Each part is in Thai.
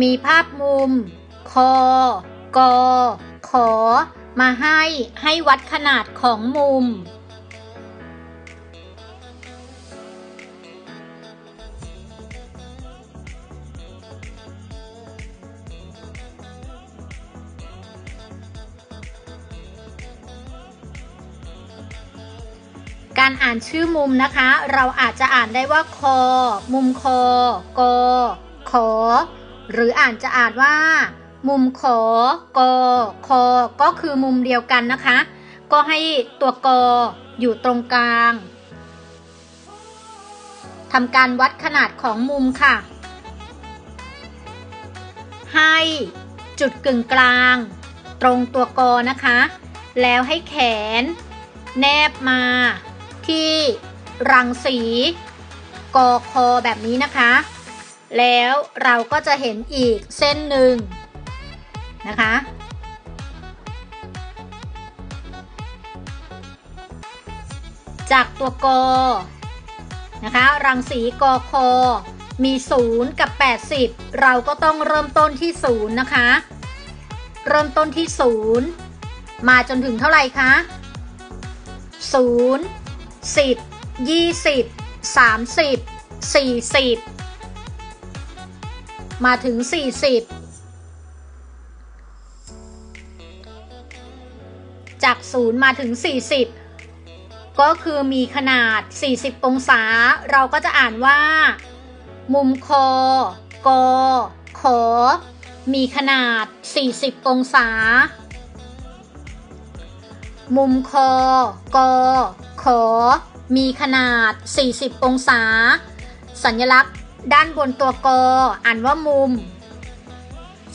มีภาพมุม คอ กอ ขอ มาให้ให้วัดขนาดของมุม การอ่านชื่อมุมนะคะ เราอาจจะอ่านได้ว่าคอ มุมคอ กอ ขอ หรืออ่านจะอ่านว่า มุมขอกอคอก็คือมุมเดียวกันนะคะ ก็ให้ตัวกออยู่ตรงกลางทำการวัดขนาดของมุมค่ะ ให้จุดกึ่งกลาง ตรงตัวกอนะคะ แล้วให้แขน แนบมาที่รังสีกอคอแบบนี้นะคะ แล้วเราก็จะเห็นอีกเส้นหนึ่งนะคะ จากตัวกอนะคะ รังสีกอคอมี 0 กับ 80 เราก็ต้องเริ่มต้นที่ 0 นะคะ เริ่มต้นที่ 0 มาจนถึงเท่าไหร่คะ 0 10 20 30 40 มาถึง 40 จาก 0 มาถึง 40 ก็คือมีขนาด 40 องศา เราก็จะอ่านว่า มุมคอกอขอ มีขนาด 40 องศา มุมคอกอขอ มีขนาด 40 องศา สัญลักษณ์ ด้านบนตัวกออ่านว่ามุม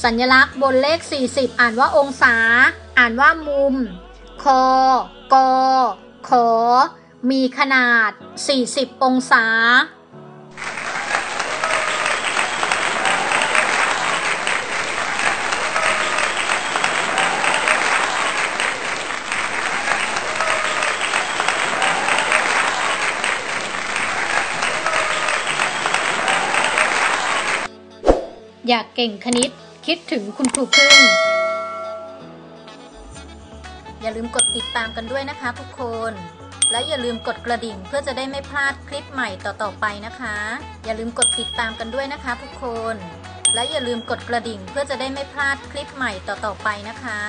สัญลักษณ์บนเลข 40 อ่านว่าองศา อ่านว่ามุม คอกอขอมีขนาด 40 องศา อยากเก่งคณิต คิดถึงคุณครูพึ่ง อย่าลืมกดติดตามกันด้วยนะคะทุกคน และอย่าลืมกดกระดิ่งเพื่อจะได้ไม่พลาดคลิปใหม่ต่อๆไปนะคะ อย่าลืมกดติดตามกันด้วยนะคะทุกคน และอย่าลืมกดกระดิ่งเพื่อจะได้ไม่พลาดคลิปใหม่ต่อๆไปนะคะ